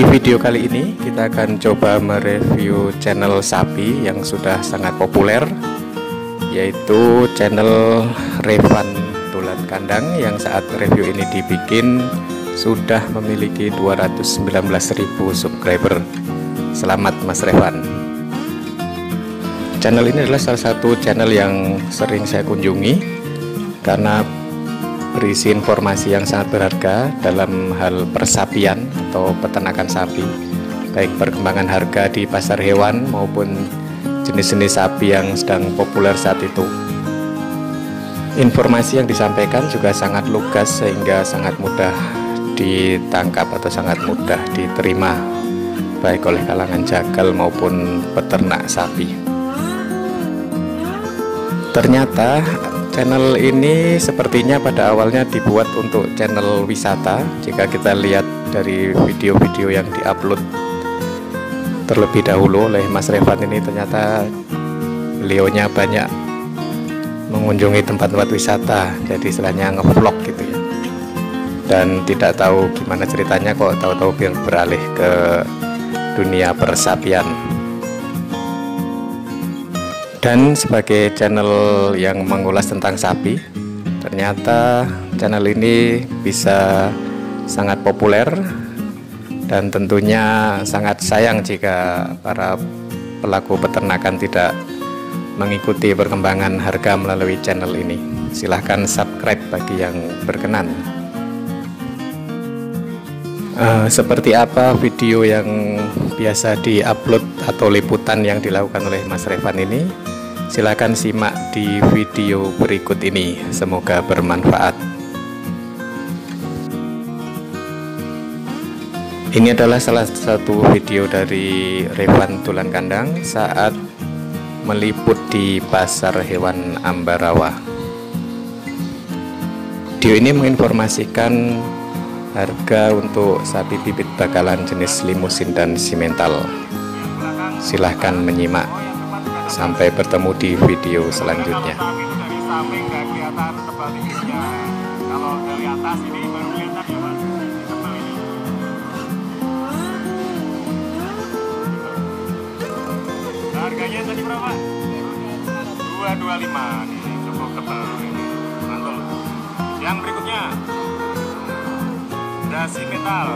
video kali ini kita akan coba mereview channel sapi yang sudah sangat populer yaitu channel Revan Tulan Kandang yang saat review ini dibikin sudah memiliki 219.000 subscriber. Selamat Mas Revan. Channel ini adalah salah satu channel yang sering saya kunjungi karena berisi informasi yang sangat berharga dalam hal persapian atau peternakan sapi baik perkembangan harga di pasar hewan maupun jenis-jenis sapi yang sedang populer saat itu. Informasi yang disampaikan juga sangat lugas sehingga sangat mudah ditangkap atau sangat mudah diterima baik oleh kalangan jagal maupun peternak sapi. Ternyata channel ini sepertinya pada awalnya dibuat untuk channel wisata jika kita lihat dari video-video yang diupload terlebih dahulu oleh Mas Revan ini ternyata beliaunya banyak mengunjungi tempat-tempat wisata jadi istilahnya ngevlog gitu ya. Dan tidak tahu gimana ceritanya kok tahu-tahu beralih ke dunia persapian dan sebagai channel yang mengulas tentang sapi ternyata channel ini bisa sangat populer dan tentunya sangat sayang jika para pelaku peternakan tidak mengikuti perkembangan harga melalui channel ini. Silahkan subscribe bagi yang berkenan. Uh, seperti apa video yang biasa diupload atau liputan yang dilakukan oleh Mas Revan ini Silahkan simak di video berikut ini, semoga bermanfaat. Ini adalah salah satu video dari Revan Tulan Kandang saat meliput di pasar hewan Ambarawa. Video ini menginformasikan harga untuk sapi bibit bakalan jenis limusin dan simental. Silahkan menyimak. Sampai bertemu di video selanjutnya. Harganya tadi berapa? 225 nih, cukup tebal ini. Mantul. Yang berikutnya dasi metal